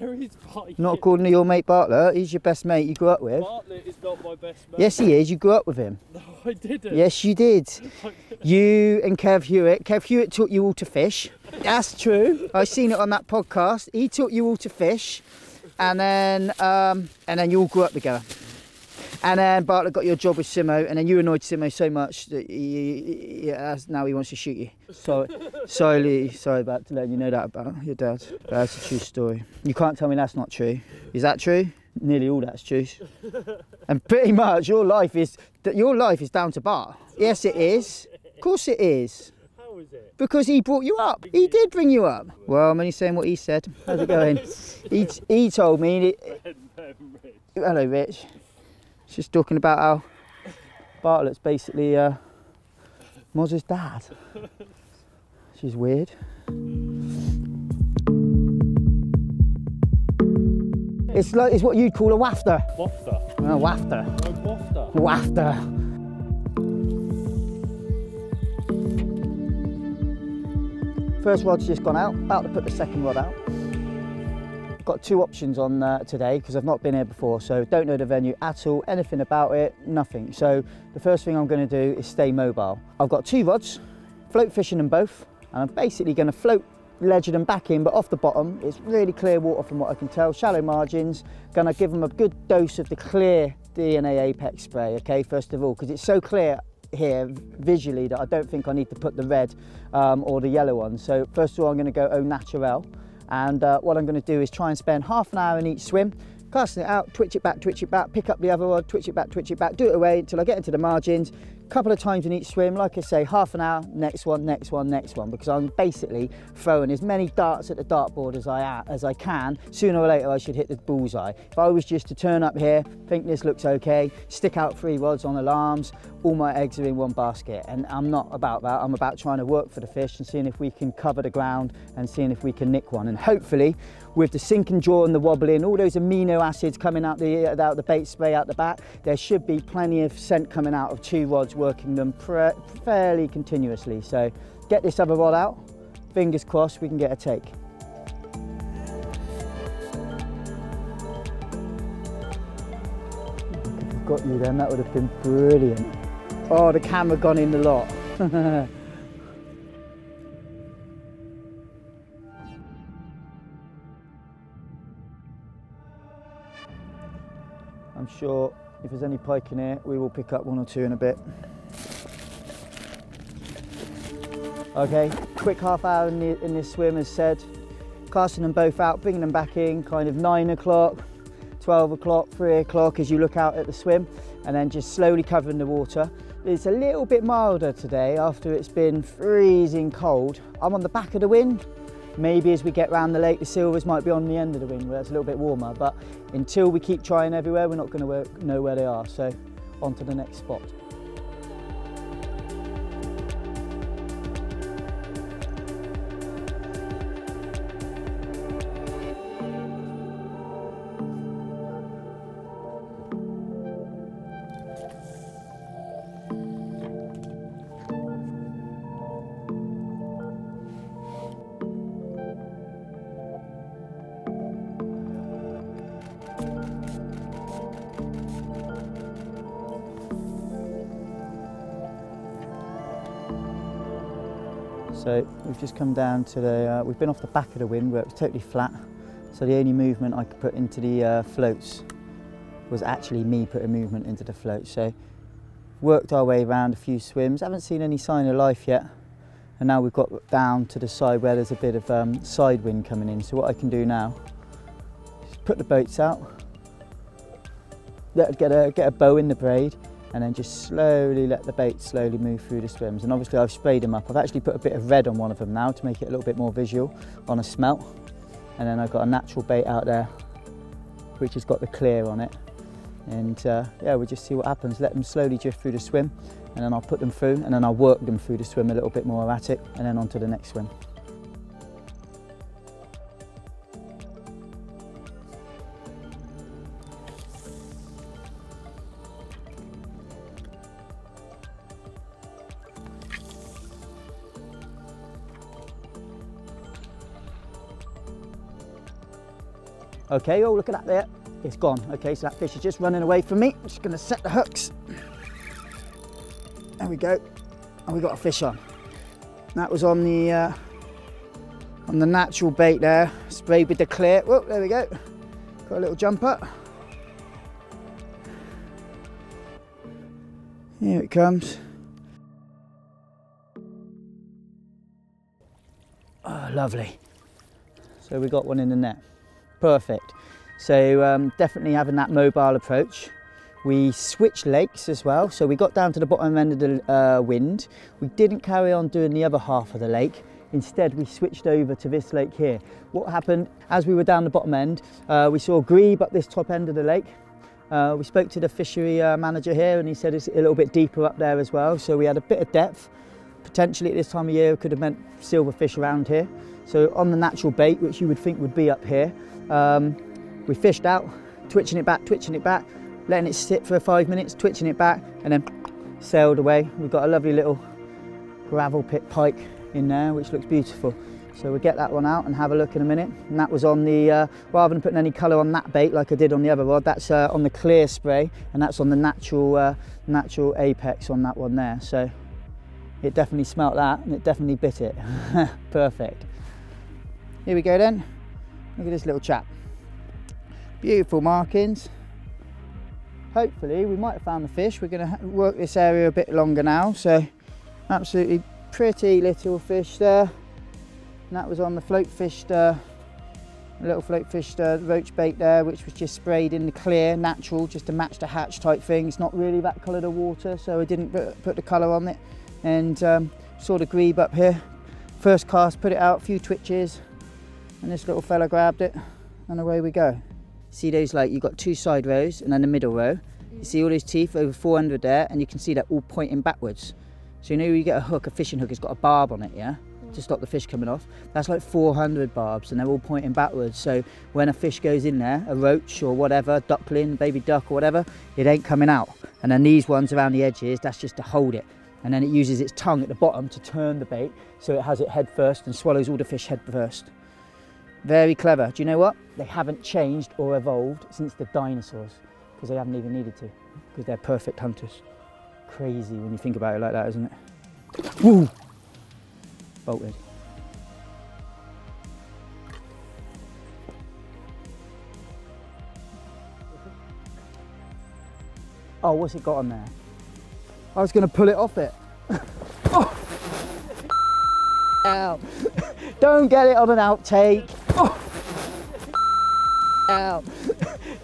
There is biting. Not according to your mate Bartlett. He's your best mate you grew up with. Bartlett is not my best mate. Yes, he is. You grew up with him. No, I didn't. Yes, you did. You and Kev Hewitt. Kev Hewitt taught you all to fish. That's true. I've seen it on that podcast. He taught you all to fish, and then um, and then you all grew up together. And then Bartlett got your job with Simo, and then you annoyed Simo so much that he, yeah, now he wants to shoot you. So, sorry, sorry about to let you know that about your dad. That's a true story. You can't tell me that's not true. Is that true? Nearly all that's true. And pretty much your life is your life is down to Bart. Yes, it is. Of course, it is. How is it? Because he brought you up. He did bring you up. Well, I'm only saying what he said. How's it going? he, he told me. Hello, Rich. Just talking about how Bartlett's basically uh, Moz's dad. She's weird. It's like it's what you'd call a wafter. Wafter. A wafter. I'm wafter. Wafter. First rod's just gone out, about to put the second rod out. Got two options on uh, today because I've not been here before, so don't know the venue at all, anything about it, nothing. So the first thing I'm going to do is stay mobile. I've got two rods, float fishing them both, and I'm basically going to float ledger them back in, but off the bottom, it's really clear water from what I can tell, shallow margins. Gonna give them a good dose of the clear DNA Apex spray, okay, first of all, because it's so clear here visually that I don't think I need to put the red um, or the yellow one. So first of all, I'm gonna go au naturel. And uh, what I'm gonna do is try and spend half an hour in each swim, casting it out, twitch it back, twitch it back, pick up the other rod, twitch it back, twitch it back, do it away until I get into the margins, couple of times in each swim, like I say, half an hour, next one, next one, next one, because I'm basically throwing as many darts at the dartboard as I, as I can. Sooner or later, I should hit the bullseye. If I was just to turn up here, think this looks okay, stick out three rods on alarms, all my eggs are in one basket. And I'm not about that. I'm about trying to work for the fish and seeing if we can cover the ground and seeing if we can nick one. And hopefully, with the sink and draw and the wobbling, all those amino acids coming out the, uh, out the bait spray out the back, there should be plenty of scent coming out of two rods working them fairly continuously. So get this other rod out, fingers crossed we can get a take. Got you then, that would have been brilliant. Oh, the camera gone in the lot. Sure if there's any pike in here, we will pick up one or two in a bit. Okay, quick half hour in, the, in this swim as said. Casting them both out, bringing them back in, kind of nine o'clock, 12 o'clock, three o'clock as you look out at the swim, and then just slowly covering the water. It's a little bit milder today after it's been freezing cold. I'm on the back of the wind, Maybe as we get round the lake, the silvers might be on the end of the wing where it's a little bit warmer, but until we keep trying everywhere, we're not going to know where they are. So on to the next spot. So we've just come down to the, uh, we've been off the back of the wind where it was totally flat. So the only movement I could put into the uh, floats was actually me putting movement into the floats. So worked our way around a few swims, haven't seen any sign of life yet. And now we've got down to the side where there's a bit of um, side wind coming in. So what I can do now is put the boats out, get, a, get a bow in the braid, and then just slowly let the bait slowly move through the swims. And obviously I've sprayed them up. I've actually put a bit of red on one of them now to make it a little bit more visual on a smelt. And then I've got a natural bait out there which has got the clear on it. And uh, yeah, we'll just see what happens. Let them slowly drift through the swim and then I'll put them through and then I'll work them through the swim a little bit more erratic and then on to the next swim. Okay, oh look at that there. It's gone. Okay, so that fish is just running away from me. I'm just gonna set the hooks. There we go. And we got a fish on. That was on the uh, on the natural bait there, sprayed with the clear. Whoop, there we go. Got a little jumper. Here it comes. Oh, lovely. So we got one in the net. Perfect. So um, definitely having that mobile approach. We switched lakes as well. So we got down to the bottom end of the uh, wind. We didn't carry on doing the other half of the lake. Instead, we switched over to this lake here. What happened as we were down the bottom end, uh, we saw grebe up this top end of the lake. Uh, we spoke to the fishery uh, manager here and he said it's a little bit deeper up there as well. So we had a bit of depth. Potentially at this time of year could have meant silverfish around here. So on the natural bait, which you would think would be up here, um, we fished out, twitching it back, twitching it back, letting it sit for five minutes, twitching it back, and then sailed away. We've got a lovely little gravel pit pike in there, which looks beautiful. So we'll get that one out and have a look in a minute. And that was on the, uh, rather than putting any colour on that bait like I did on the other rod, that's uh, on the clear spray and that's on the natural, uh, natural apex on that one there. So it definitely smelt that and it definitely bit it. Perfect. Here we go then. Look at this little chap. Beautiful markings. Hopefully we might have found the fish. We're going to work this area a bit longer now. So absolutely pretty little fish there. And that was on the float fished, uh, little float fished uh, roach bait there, which was just sprayed in the clear, natural, just to match the hatch type thing. It's not really that colour of water, so I didn't put the colour on it. And um, saw the grebe up here. First cast, put it out, a few twitches, and this little fella grabbed it, and away we go. See those like, you've got two side rows and then the middle row. You see all those teeth, over 400 there, and you can see they're all pointing backwards. So you know you get a hook, a fishing hook, it's got a barb on it, yeah? To stop the fish coming off. That's like 400 barbs and they're all pointing backwards. So when a fish goes in there, a roach or whatever, duckling, baby duck or whatever, it ain't coming out. And then these ones around the edges, that's just to hold it. And then it uses its tongue at the bottom to turn the bait so it has it head first and swallows all the fish head first. Very clever. Do you know what? They haven't changed or evolved since the dinosaurs because they haven't even needed to because they're perfect hunters. Crazy when you think about it like that, isn't it? Woo! Bolted. Oh, what's it got on there? I was going to pull it off it. oh. Don't get it on an outtake. Oh.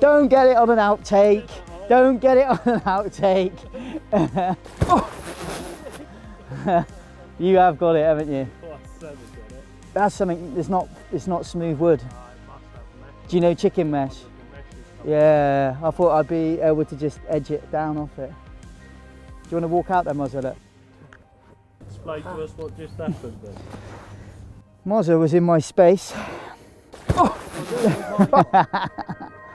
Don't get it on an outtake. Don't get it on an outtake. you have got it, haven't you? Oh, that's something. It's not. It's not smooth wood. Do you know chicken mesh? Yeah, I thought I'd be able to just edge it down off it. Do you want to walk out there, Mozza? Explain to us what just happened then. Mozza was in my space. Oh.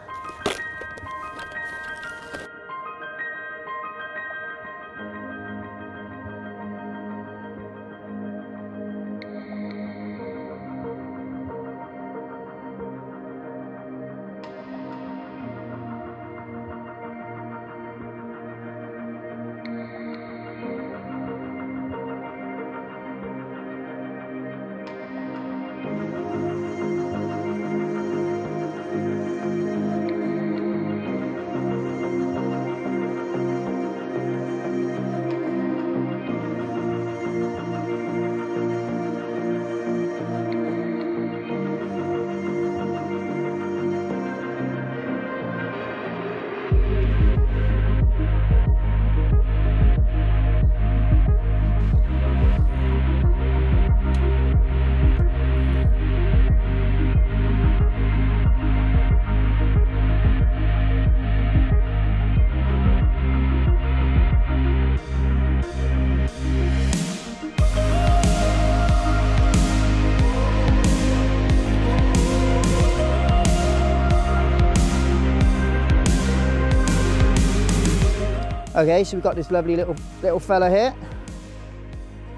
Okay, so we've got this lovely little little fella here.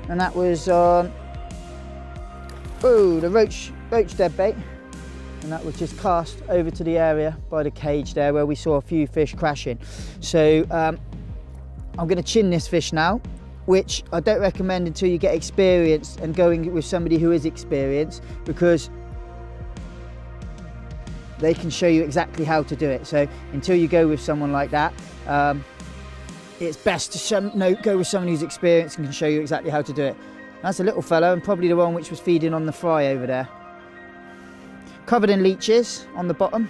And that was on oh the roach roach dead bait. and that was just cast over to the area by the cage there where we saw a few fish crashing. So um, I'm going to chin this fish now, which I don't recommend until you get experienced and going with somebody who is experienced because they can show you exactly how to do it. So until you go with someone like that, um, it's best to no, go with someone who's experienced and can show you exactly how to do it. That's a little fellow and probably the one which was feeding on the fry over there. Covered in leeches on the bottom.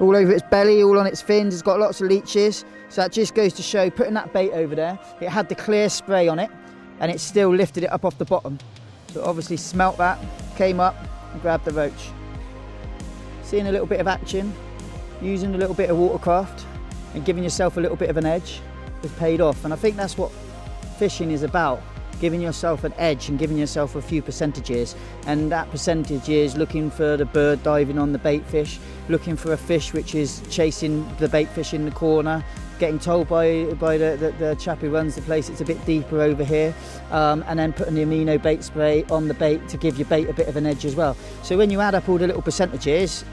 All over its belly, all on its fins, it's got lots of leeches. So that just goes to show, putting that bait over there, it had the clear spray on it and it still lifted it up off the bottom. So obviously smelt that, came up and grabbed the roach. Seeing a little bit of action, using a little bit of watercraft and giving yourself a little bit of an edge has paid off. And I think that's what fishing is about giving yourself an edge and giving yourself a few percentages and that percentage is looking for the bird diving on the bait fish looking for a fish which is chasing the bait fish in the corner getting told by by the, the, the chap who runs the place it's a bit deeper over here um, and then putting the amino bait spray on the bait to give your bait a bit of an edge as well so when you add up all the little percentages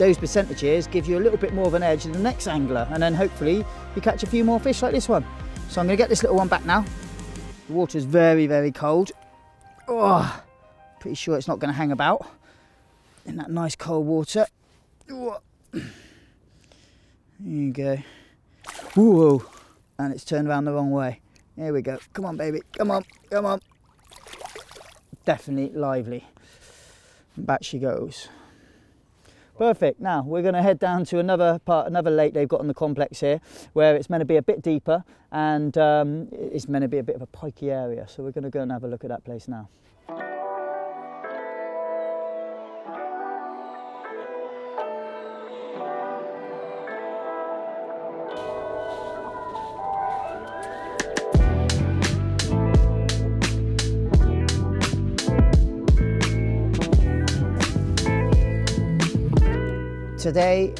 those percentages give you a little bit more of an edge than the next angler and then hopefully you catch a few more fish like this one so I'm going to get this little one back now the water's very, very cold. Oh, pretty sure it's not going to hang about in that nice cold water. There you go. Whoa, and it's turned around the wrong way. Here we go. Come on, baby. Come on, come on. Definitely lively. Back she goes. Perfect. Now we're going to head down to another part, another lake they've got on the complex here, where it's meant to be a bit deeper and um, it's meant to be a bit of a pikey area. So we're going to go and have a look at that place now. Today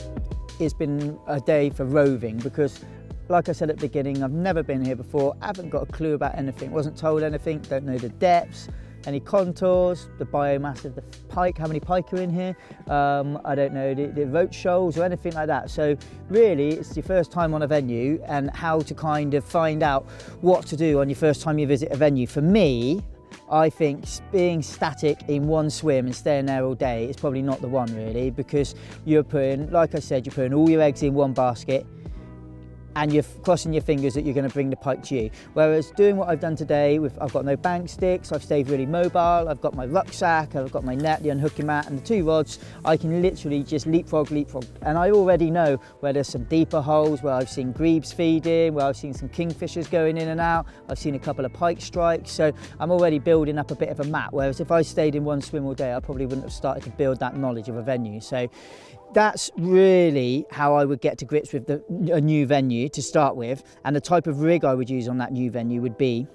has been a day for roving because like I said at the beginning, I've never been here before, I haven't got a clue about anything, wasn't told anything, don't know the depths, any contours, the biomass of the pike, how many pike are in here, um, I don't know the, the roach shoals or anything like that. So really it's your first time on a venue and how to kind of find out what to do on your first time you visit a venue. For me, I think being static in one swim and staying there all day is probably not the one really because you're putting, like I said, you're putting all your eggs in one basket and you're crossing your fingers that you're going to bring the pike to you. Whereas doing what I've done today, with, I've got no bank sticks, I've stayed really mobile, I've got my rucksack, I've got my net, the unhooking mat and the two rods, I can literally just leapfrog, leapfrog. And I already know where there's some deeper holes, where I've seen grebes feeding, where I've seen some kingfishers going in and out, I've seen a couple of pike strikes, so I'm already building up a bit of a map, whereas if I stayed in one swim all day, I probably wouldn't have started to build that knowledge of a venue. So that's really how I would get to grips with the, a new venue to start with. And the type of rig I would use on that new venue would be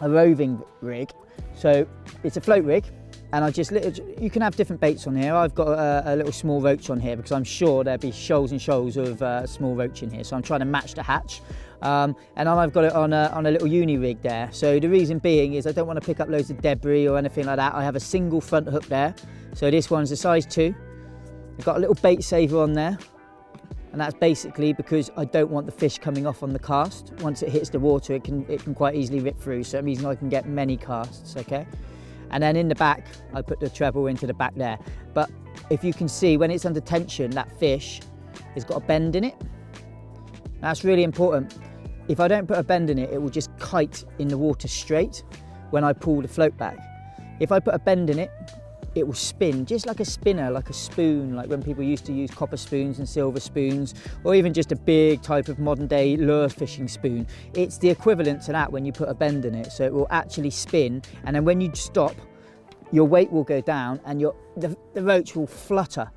a roving rig. So it's a float rig and I just, you can have different baits on here. I've got a, a little small roach on here because I'm sure there'll be shoals and shoals of uh, small roach in here. So I'm trying to match the hatch. Um, and I've got it on a, on a little uni rig there. So the reason being is I don't want to pick up loads of debris or anything like that. I have a single front hook there. So this one's a size two I've got a little bait saver on there and that's basically because I don't want the fish coming off on the cast. Once it hits the water, it can, it can quite easily rip through, so it means I can get many casts, okay? And then in the back, I put the treble into the back there. But if you can see, when it's under tension, that fish has got a bend in it. That's really important. If I don't put a bend in it, it will just kite in the water straight when I pull the float back. If I put a bend in it, it will spin just like a spinner, like a spoon, like when people used to use copper spoons and silver spoons, or even just a big type of modern day lure fishing spoon. It's the equivalent to that when you put a bend in it. So it will actually spin, and then when you stop, your weight will go down and your, the, the roach will flutter.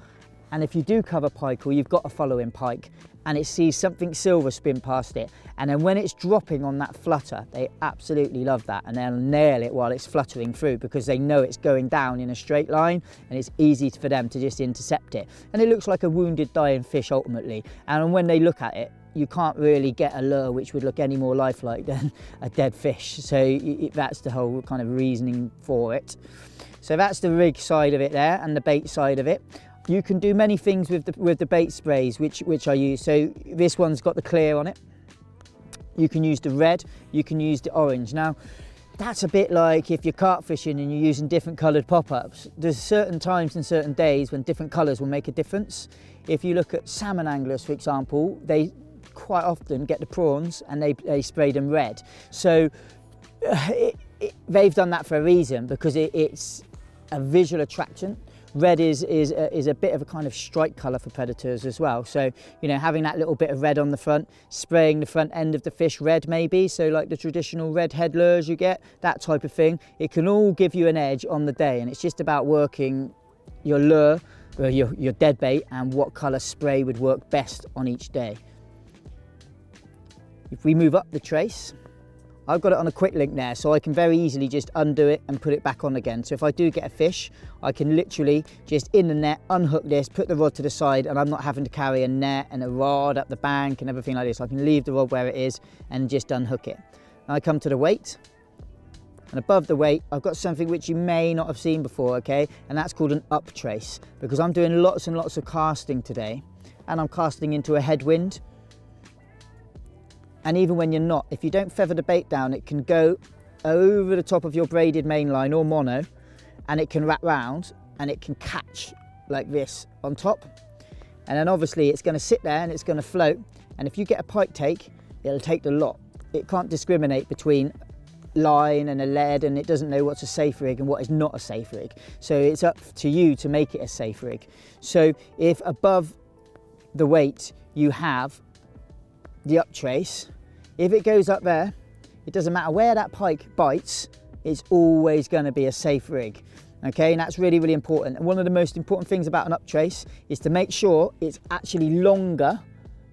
And if you do cover pike or you've got a following pike, and it sees something silver spin past it. And then when it's dropping on that flutter, they absolutely love that and they'll nail it while it's fluttering through because they know it's going down in a straight line and it's easy for them to just intercept it. And it looks like a wounded dying fish ultimately. And when they look at it, you can't really get a lure which would look any more lifelike than a dead fish. So that's the whole kind of reasoning for it. So that's the rig side of it there and the bait side of it. You can do many things with the, with the bait sprays, which, which I use. So this one's got the clear on it. You can use the red, you can use the orange. Now, that's a bit like if you're carp fishing and you're using different coloured pop-ups. There's certain times and certain days when different colours will make a difference. If you look at salmon anglers, for example, they quite often get the prawns and they, they spray them red. So it, it, they've done that for a reason because it, it's a visual attraction red is is a, is a bit of a kind of strike color for predators as well. So you know having that little bit of red on the front spraying the front end of the fish red maybe so like the traditional red head lures you get that type of thing it can all give you an edge on the day. And it's just about working your lure or your, your dead bait and what color spray would work best on each day. If we move up the trace I've got it on a quick link there so I can very easily just undo it and put it back on again. So if I do get a fish, I can literally just in the net, unhook this, put the rod to the side and I'm not having to carry a net and a rod up the bank and everything like this. I can leave the rod where it is and just unhook it. I come to the weight and above the weight I've got something which you may not have seen before okay and that's called an up trace because I'm doing lots and lots of casting today and I'm casting into a headwind and even when you're not, if you don't feather the bait down, it can go over the top of your braided main line or mono and it can wrap round and it can catch like this on top. And then obviously it's going to sit there and it's going to float. And if you get a pike take, it'll take the lot. It can't discriminate between line and a lead and it doesn't know what's a safe rig and what is not a safe rig. So it's up to you to make it a safe rig. So if above the weight you have the up trace. If it goes up there, it doesn't matter where that pike bites, it's always going to be a safe rig. Okay, and that's really, really important. And one of the most important things about an up trace is to make sure it's actually longer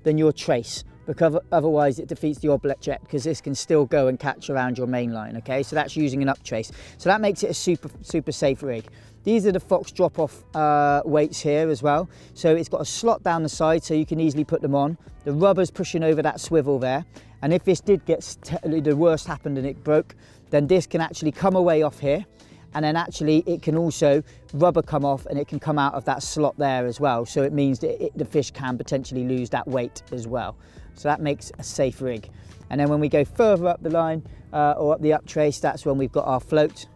than your trace because otherwise it defeats the object because this can still go and catch around your main line. Okay, so that's using an up trace. So that makes it a super, super safe rig. These are the Fox drop-off uh, weights here as well. So it's got a slot down the side so you can easily put them on. The rubber's pushing over that swivel there. And if this did get, the worst happened and it broke, then this can actually come away off here. And then actually it can also rubber come off and it can come out of that slot there as well. So it means that it, the fish can potentially lose that weight as well. So that makes a safe rig. And then when we go further up the line uh, or up the up trace, that's when we've got our float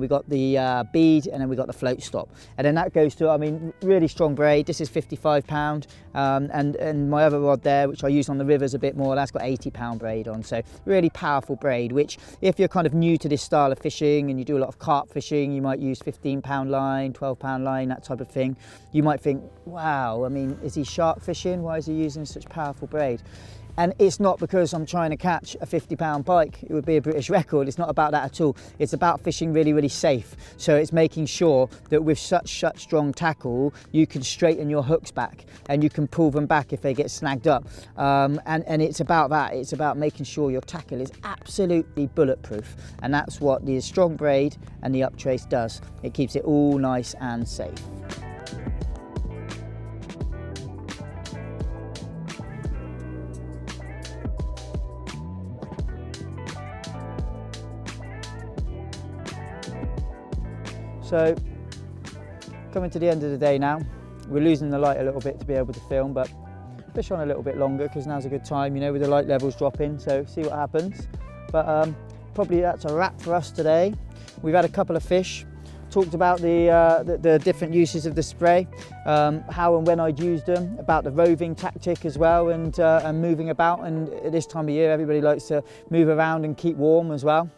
we got the uh, bead and then we got the float stop. And then that goes to I mean really strong braid. This is 55 pound um, and and my other rod there which I use on the rivers a bit more that's got 80 pound braid on. So really powerful braid which if you're kind of new to this style of fishing and you do a lot of carp fishing you might use 15 pound line 12 pound line that type of thing. You might think wow I mean is he shark fishing? Why is he using such powerful braid and it's not because I'm trying to catch a 50 pound pike, it would be a British record. It's not about that at all. It's about fishing really, really safe. So it's making sure that with such, such strong tackle, you can straighten your hooks back and you can pull them back if they get snagged up. Um, and, and it's about that. It's about making sure your tackle is absolutely bulletproof. And that's what the strong braid and the up trace does. It keeps it all nice and safe. So coming to the end of the day now, we're losing the light a little bit to be able to film, but fish on a little bit longer because now's a good time, you know, with the light levels dropping, so see what happens. But um, probably that's a wrap for us today. We've had a couple of fish, talked about the, uh, the, the, different uses of the spray, um, how and when I'd used them, about the roving tactic as well and, uh, and moving about and at this time of year everybody likes to move around and keep warm as well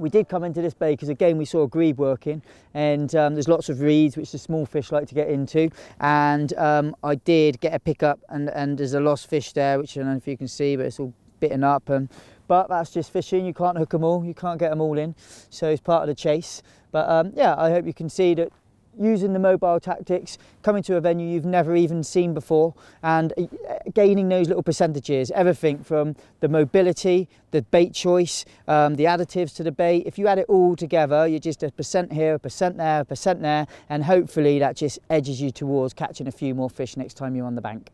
we did come into this bay because again we saw a grebe working and um, there's lots of reeds which the small fish like to get into and um, I did get a pickup and, and there's a lost fish there which I don't know if you can see but it's all bitten up and but that's just fishing. You can't hook them all you can't get them all in so it's part of the chase. But um, yeah I hope you can see that using the mobile tactics, coming to a venue you've never even seen before and uh, gaining those little percentages, everything from the mobility, the bait choice, um, the additives to the bait. If you add it all together, you're just a percent here, a percent there, a percent there, and hopefully that just edges you towards catching a few more fish next time you're on the bank.